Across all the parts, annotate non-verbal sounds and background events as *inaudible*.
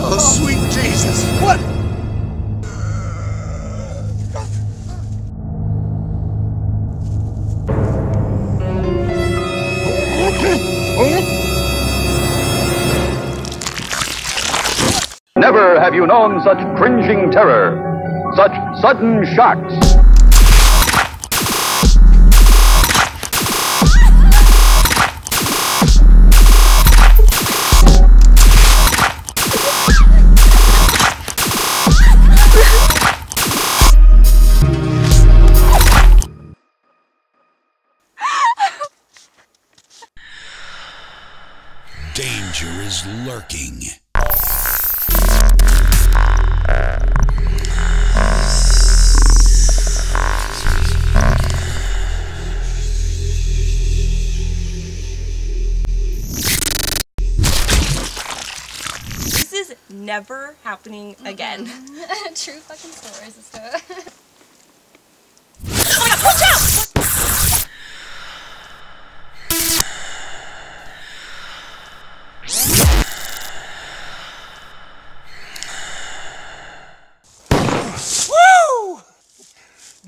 Oh, sweet Jesus! What? Never have you known such cringing terror, such sudden shocks. Danger is lurking. This is never happening again. Mm-hmm. *laughs* True fucking story, *laughs*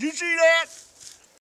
You see that?